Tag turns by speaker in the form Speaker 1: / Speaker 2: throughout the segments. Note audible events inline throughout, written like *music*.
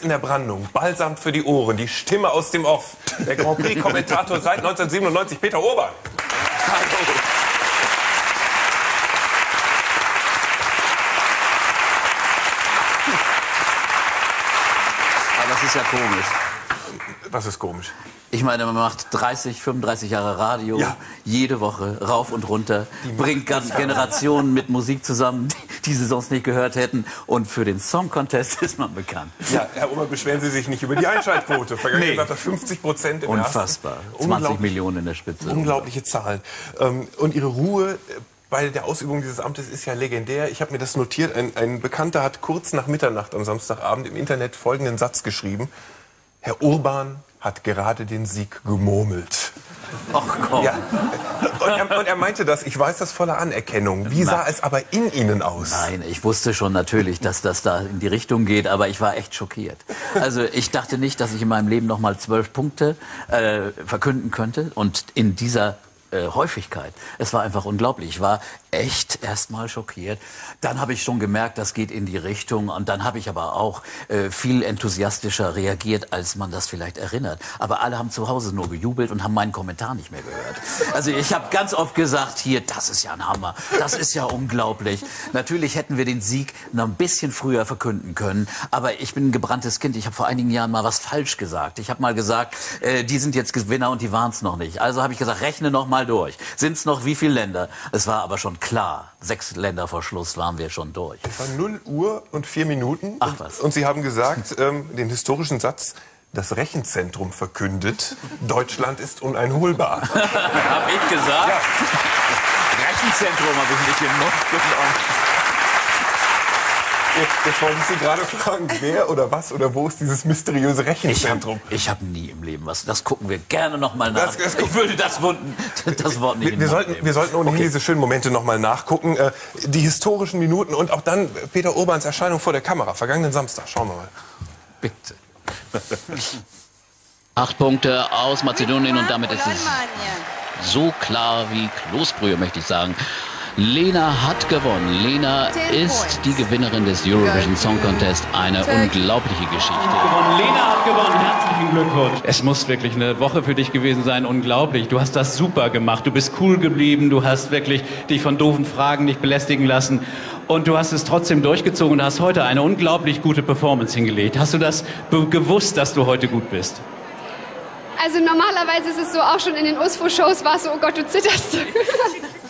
Speaker 1: in der Brandung, Balsam für die Ohren, die Stimme aus dem Off. Der Grand Prix-Kommentator seit 1997, Peter Urban. Hallo.
Speaker 2: Aber das ist ja komisch.
Speaker 1: Was ist komisch?
Speaker 2: Ich meine, man macht 30, 35 Jahre Radio,
Speaker 1: Ja.
Speaker 2: jede Woche rauf und runter, bringt ganz Generationen mit Musik zusammen, die, die sie sonst nicht gehört hätten. Und für den Song Contest *laughs* ist man bekannt.
Speaker 1: Ja, Herr Ober, beschweren Sie sich nicht über die Einschaltquote. Vergangen
Speaker 2: Nee.
Speaker 1: nee. 50 Prozent im
Speaker 2: Unfassbar.
Speaker 1: ersten.
Speaker 2: 20
Speaker 1: Unglaublich-
Speaker 2: Millionen in der Spitze.
Speaker 1: Unglaubliche Zahlen. Ähm, Und Ihre Ruhe äh, bei der Ausübung dieses Amtes ist ja legendär. Ich habe mir das notiert. Ein, ein Bekannter hat kurz nach Mitternacht am Samstagabend im Internet folgenden Satz geschrieben. Herr Urban hat gerade den Sieg gemurmelt.
Speaker 2: Ach komm.
Speaker 1: Ja. Und, er, und er meinte das, ich weiß das voller Anerkennung. Wie sah es aber in Ihnen aus?
Speaker 2: Nein, ich wusste schon natürlich, dass das da in die Richtung geht, aber ich war echt schockiert. Also ich dachte nicht, dass ich in meinem Leben noch mal zwölf Punkte äh, verkünden könnte und in dieser äh, Häufigkeit. Es war einfach unglaublich. Ich war echt erstmal schockiert. Dann habe ich schon gemerkt, das geht in die Richtung und dann habe ich aber auch äh, viel enthusiastischer reagiert, als man das vielleicht erinnert. Aber alle haben zu Hause nur gejubelt und haben meinen Kommentar nicht mehr gehört. Also ich habe ganz oft gesagt, hier, das ist ja ein Hammer, das ist ja unglaublich. Natürlich hätten wir den Sieg noch ein bisschen früher verkünden können, aber ich bin ein gebranntes Kind. Ich habe vor einigen Jahren mal was falsch gesagt. Ich habe mal gesagt, äh, die sind jetzt Gewinner und die waren es noch nicht. Also habe ich gesagt, rechne noch mal durch. Sind es noch wie viele Länder? Es war aber schon klar, sechs Länder vor Schluss waren wir schon durch.
Speaker 1: Es war 0 Uhr und 4 Minuten.
Speaker 2: Ach
Speaker 1: und,
Speaker 2: was.
Speaker 1: und Sie haben gesagt, *laughs* ähm, den historischen Satz, das Rechenzentrum verkündet, Deutschland ist uneinholbar. *laughs*
Speaker 2: Hab ich gesagt? Rechenzentrum habe ich nicht im Mund genommen.
Speaker 1: Jetzt, jetzt wollte ich Sie gerade fragen, wer oder was oder wo ist dieses mysteriöse
Speaker 2: Ich
Speaker 1: Rechenzentrum?
Speaker 2: habe hab nie im Leben was. Das gucken wir gerne noch mal nach.
Speaker 1: Das- das
Speaker 2: ich würde das, Wort- das Wort nicht
Speaker 1: Wir, sollten,
Speaker 2: nehmen.
Speaker 1: wir sollten ohnehin
Speaker 2: Okay.
Speaker 1: diese schönen Momente noch mal nachgucken. Äh, die historischen Minuten und auch dann Peter Urbans Erscheinung vor der Kamera. Vergangenen Samstag. Schauen wir mal.
Speaker 2: Bitte. *laughs*
Speaker 3: Acht Punkte aus Mazedonien und damit ist es so klar wie Kloßbrühe, möchte ich sagen. Lena hat gewonnen. Lena ist die Gewinnerin des Eurovision Song Contest. Eine unglaubliche Geschichte.
Speaker 4: Lena hat gewonnen. Herzlichen Glückwunsch. Es muss wirklich eine Woche für dich gewesen sein. Unglaublich. Du hast das super gemacht. Du bist cool geblieben. Du hast wirklich dich von doofen Fragen nicht belästigen lassen. Und du hast es trotzdem durchgezogen und hast heute eine unglaublich gute Performance hingelegt. Hast du das gewusst, dass du heute gut bist?
Speaker 5: Also normalerweise ist es so, auch schon in den USFO-Shows war es so, oh Gott, du zitterst.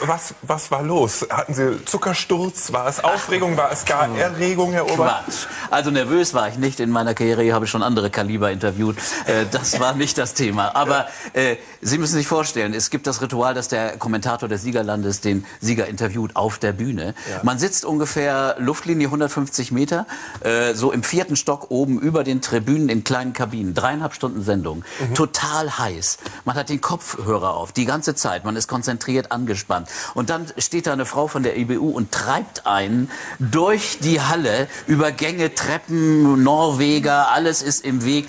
Speaker 1: Was, was war los? Hatten Sie Zuckersturz? War es Aufregung? War es gar Erregung, Herr Urban?
Speaker 2: Quatsch. Also nervös war ich nicht. In meiner Karriere habe ich schon andere Kaliber interviewt. Äh, das war nicht das Thema. Aber äh, Sie müssen sich vorstellen, es gibt das Ritual, dass der Kommentator des Siegerlandes den Sieger interviewt auf der Bühne. Man sitzt ungefähr Luftlinie 150 Meter, äh, so im vierten Stock oben über den Tribünen in kleinen Kabinen. Dreieinhalb Stunden Sendung. Total heiß. Man hat den Kopfhörer auf die ganze Zeit. Man ist konzentriert angespannt. Und dann steht da eine Frau von der IBU und treibt einen durch die Halle über Gänge, Treppen, Norweger, alles ist im Weg,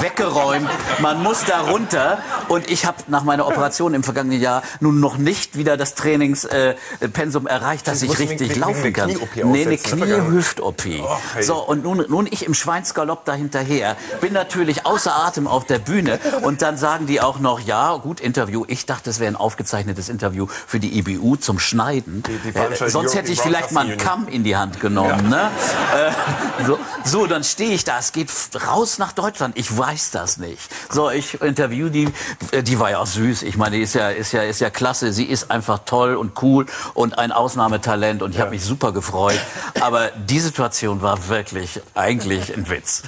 Speaker 2: weggeräumt. Man muss da runter. Und ich habe nach meiner Operation im vergangenen Jahr nun noch nicht wieder das Trainingspensum äh, erreicht, dass ich richtig
Speaker 1: wegen
Speaker 2: laufen kann.
Speaker 1: Knie-OP
Speaker 2: Nee, eine
Speaker 1: ne.
Speaker 2: Knie-Hüft-OP.
Speaker 1: Oh, hey.
Speaker 2: So, und nun, nun ich im Schweinsgalopp da hinterher, bin natürlich außer Atem auf der Bühne und dann sagen die auch noch, ja, gut, Interview. Ich dachte, es wäre ein aufgezeichnetes Interview für die IBU zum Schneiden.
Speaker 1: Die- die
Speaker 2: äh, sonst hätte ich vielleicht mal einen Kamm in die Hand genommen. Ne? Äh, so, so, dann stehe ich da, es geht raus nach Deutschland. Ich weiß das nicht. So, ich interview die, äh, die war ja auch süß. Ich meine, die ist ja, ist ja, ist ja klasse. Sie ist einfach toll und cool und ein Ausnahmetalent und ich habe mich super gefreut. Aber die Situation war wirklich eigentlich ein Witz.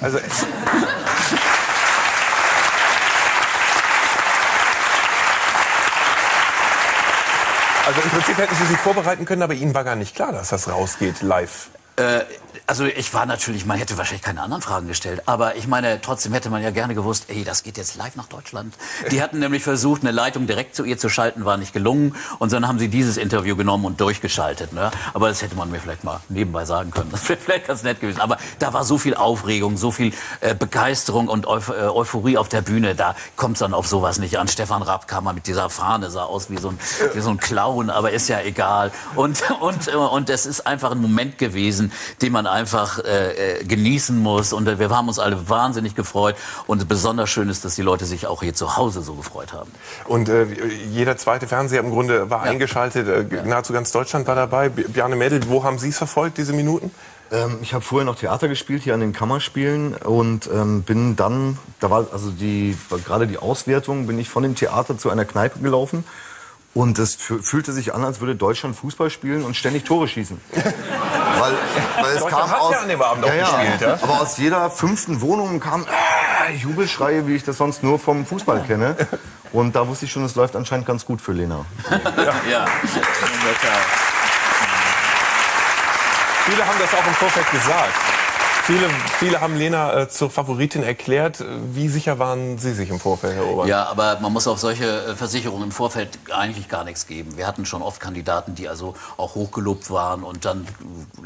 Speaker 1: Also, *laughs* also im Prinzip hätten Sie sich vorbereiten können, aber Ihnen war gar nicht klar, dass das rausgeht live.
Speaker 2: Äh, also ich war natürlich, man hätte wahrscheinlich keine anderen Fragen gestellt, aber ich meine, trotzdem hätte man ja gerne gewusst, ey, das geht jetzt live nach Deutschland. Die hatten nämlich versucht, eine Leitung direkt zu ihr zu schalten, war nicht gelungen und dann haben sie dieses Interview genommen und durchgeschaltet. Ne? Aber das hätte man mir vielleicht mal nebenbei sagen können. Das wäre vielleicht ganz nett gewesen. Aber da war so viel Aufregung, so viel äh, Begeisterung und Euph äh, Euphorie auf der Bühne, da kommt es dann auf sowas nicht an. Stefan Raab kam mal mit dieser Fahne, sah aus wie so ein, wie so ein Clown, aber ist ja egal. Und, und, und es ist einfach ein Moment gewesen, den man einfach äh, äh, genießen muss. Und wir haben uns alle wahnsinnig gefreut. Und besonders schön ist, dass die Leute sich auch hier zu Hause so gefreut haben.
Speaker 1: Und äh, jeder zweite Fernseher im Grunde war ja. eingeschaltet. Äh, nahezu ganz Deutschland war dabei. Bjarne Mädel, wo haben Sie es verfolgt, diese Minuten?
Speaker 6: Ähm, ich habe vorher noch Theater gespielt hier an den Kammerspielen und ähm, bin dann, da war also die gerade die Auswertung, bin ich von dem Theater zu einer Kneipe gelaufen und es fühlte sich an, als würde Deutschland Fußball spielen und ständig Tore schießen. *laughs* weil, weil es kam aus, ja an dem Abend ja, ja, gespielt, ja? Aber aus jeder fünften Wohnung kam äh, Jubelschreie, wie ich das sonst nur vom Fußball kenne. Und da wusste ich schon, es läuft anscheinend ganz gut für Lena. ja. ja.
Speaker 1: Viele haben das auch im Vorfeld gesagt. Viele, viele haben Lena äh, zur Favoritin erklärt. Wie sicher waren Sie sich im Vorfeld, Herr Obern?
Speaker 2: Ja, aber man muss auf solche äh, Versicherungen im Vorfeld eigentlich gar nichts geben. Wir hatten schon oft Kandidaten, die also auch hochgelobt waren und dann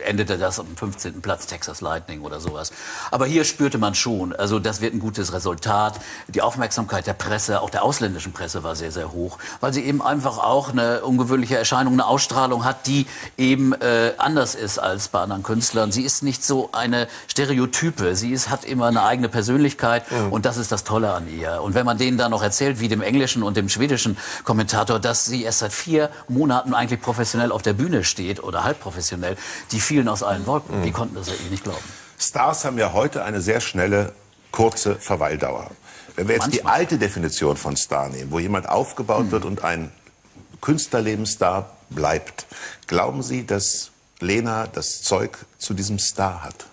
Speaker 2: endete das am 15. Platz Texas Lightning oder sowas. Aber hier spürte man schon, also das wird ein gutes Resultat. Die Aufmerksamkeit der Presse, auch der ausländischen Presse war sehr, sehr hoch, weil sie eben einfach auch eine ungewöhnliche Erscheinung, eine Ausstrahlung hat, die eben äh, anders ist als bei anderen Künstlern. Sie ist nicht so eine Stereotype. Sie ist, hat immer eine eigene Persönlichkeit mhm. und das ist das Tolle an ihr. Und wenn man denen dann noch erzählt, wie dem englischen und dem schwedischen Kommentator, dass sie erst seit vier Monaten eigentlich professionell auf der Bühne steht oder halb professionell, die fielen aus allen Wolken. Mhm. Die konnten das ja eh nicht glauben.
Speaker 7: Stars haben ja heute eine sehr schnelle, kurze Verweildauer. Wenn wir jetzt Manchmal. die alte Definition von Star nehmen, wo jemand aufgebaut mhm. wird und ein Künstlerlebensstar bleibt, glauben Sie, dass Lena das Zeug zu diesem Star hat?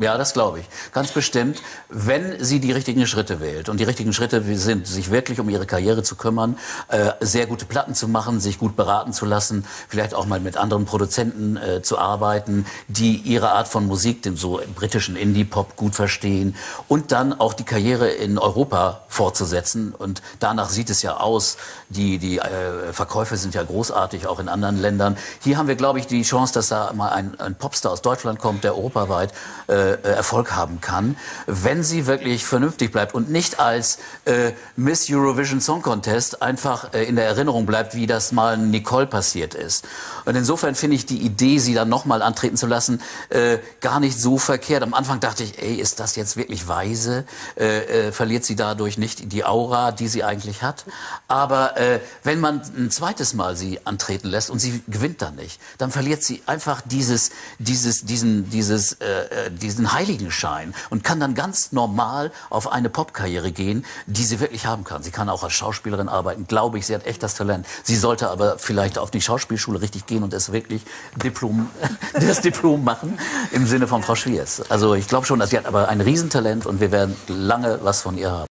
Speaker 2: Ja, das glaube ich. Ganz bestimmt, wenn sie die richtigen Schritte wählt. Und die richtigen Schritte sind, sich wirklich um ihre Karriere zu kümmern, äh, sehr gute Platten zu machen, sich gut beraten zu lassen, vielleicht auch mal mit anderen Produzenten äh, zu arbeiten, die ihre Art von Musik, dem so britischen Indie-Pop, gut verstehen. Und dann auch die Karriere in Europa fortzusetzen. Und danach sieht es ja aus. Die, die äh, Verkäufe sind ja großartig, auch in anderen Ländern. Hier haben wir, glaube ich, die Chance, dass da mal ein, ein Popstar aus Deutschland kommt, der europaweit äh, Erfolg haben kann, wenn sie wirklich vernünftig bleibt und nicht als äh, Miss Eurovision Song Contest einfach äh, in der Erinnerung bleibt, wie das mal Nicole passiert ist. Und insofern finde ich die Idee, sie dann nochmal antreten zu lassen, äh, gar nicht so verkehrt. Am Anfang dachte ich, ey, ist das jetzt wirklich weise? Äh, äh, verliert sie dadurch nicht die Aura, die sie eigentlich hat? Aber äh, wenn man ein zweites Mal sie antreten lässt und sie gewinnt dann nicht, dann verliert sie einfach dieses, dieses, diesen, dieses, äh, äh diesen Heiligenschein und kann dann ganz normal auf eine Popkarriere gehen, die sie wirklich haben kann. Sie kann auch als Schauspielerin arbeiten, glaube ich, sie hat echt das Talent. Sie sollte aber vielleicht auf die Schauspielschule richtig gehen und es wirklich Diplom, *laughs* das Diplom machen im Sinne von Frau Schwiers. Also ich glaube schon, dass sie hat aber ein Riesentalent und wir werden lange was von ihr haben.